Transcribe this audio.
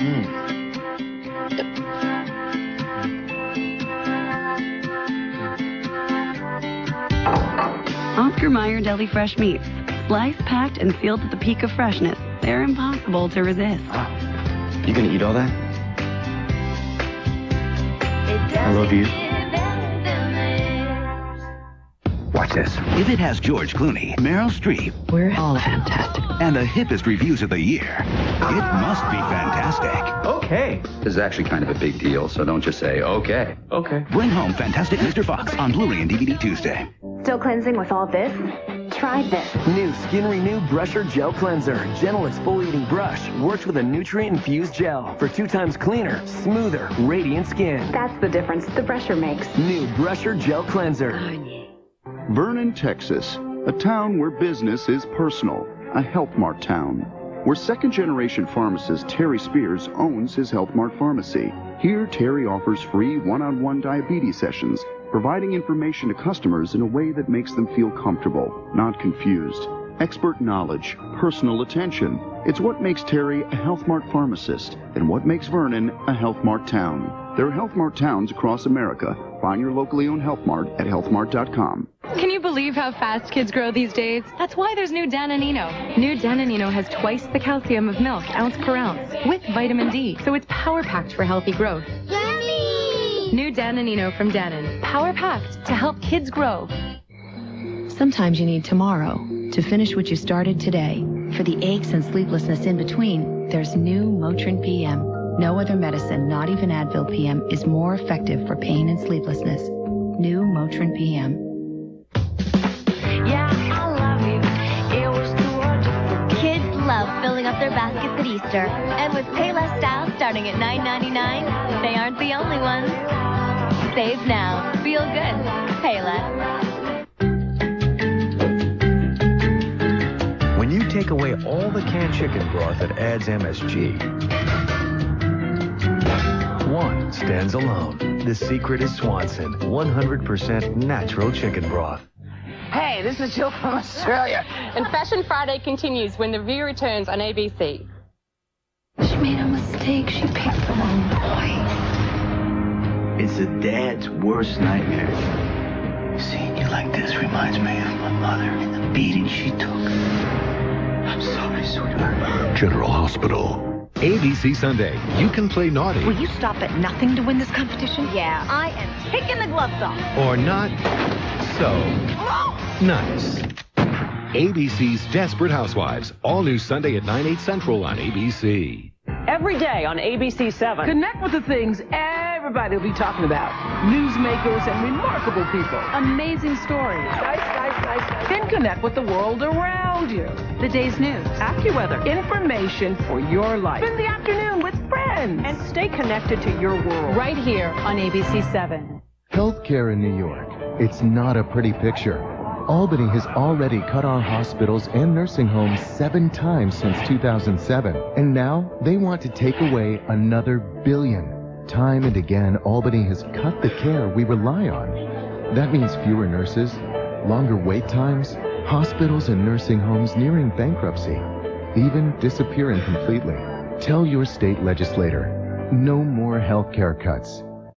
Mm. Oscar Mayer Deli Fresh Meats. Sliced, packed, and sealed at the peak of freshness. They're impossible to resist. Ah. You gonna eat all that? I love you. Watch this. If it has George Clooney, Meryl Streep, We're all fantastic. and the hippest reviews of the year, it must be fantastic. Okay. This is actually kind of a big deal, so don't just say, okay. Okay. Bring home Fantastic Mr. Fox on Blu-ray and DVD Tuesday. Still cleansing with all this? Try this. New Skin Renew Brusher Gel Cleanser. Gentle exfoliating brush. Works with a nutrient-infused gel for two times cleaner, smoother, radiant skin. That's the difference the brusher makes. New Brusher Gel Cleanser. Oh, Vernon, Texas, a town where business is personal, a Health Mart town, where second generation pharmacist Terry Spears owns his Health Mart pharmacy. Here, Terry offers free one on one diabetes sessions, providing information to customers in a way that makes them feel comfortable, not confused. Expert knowledge, personal attention. It's what makes Terry a Health Mart pharmacist and what makes Vernon a Health Mart town. There are Health Mart towns across America. Find your locally owned Health Mart at healthmart.com. Can you believe how fast kids grow these days? That's why there's new Danonino. New Danonino has twice the calcium of milk, ounce per ounce, with vitamin D, so it's power packed for healthy growth. Yummy! New Danonino from Dannon, power packed to help kids grow. Sometimes you need tomorrow to finish what you started today. For the aches and sleeplessness in between, there's new Motrin PM. No other medicine, not even Advil PM, is more effective for pain and sleeplessness. New Motrin PM. Filling up their baskets at Easter. And with Payless Style starting at $9.99, they aren't the only ones. Save now. Feel good. Payless. When you take away all the canned chicken broth that adds MSG, one stands alone. The secret is Swanson, 100% natural chicken broth. Hey, this is Jill from Australia. And Fashion Friday continues when The View returns on ABC. She made a mistake. She picked the wrong boy. It's a dad's worst nightmare. Seeing you like this reminds me of my mother and the beating she took. I'm sorry, sweetheart. General Hospital. ABC Sunday. You can play naughty Will you stop at nothing to win this competition? Yeah, I am taking the gloves off. or not so nice. ABC's Desperate Housewives. All new Sunday at 9, 8 central on ABC. Every day on ABC 7. Connect with the things everybody will be talking about. Newsmakers and remarkable people. Amazing stories. Nice, nice, nice, nice. Then connect with the world around you. The day's news. AccuWeather. Information for your life. Spend the afternoon with friends. And stay connected to your world. Right here on ABC 7. Healthcare in New York. It's not a pretty picture. Albany has already cut our hospitals and nursing homes seven times since 2007. And now they want to take away another billion. Time and again, Albany has cut the care we rely on. That means fewer nurses, longer wait times, hospitals and nursing homes nearing bankruptcy, even disappearing completely. Tell your state legislator, no more healthcare cuts.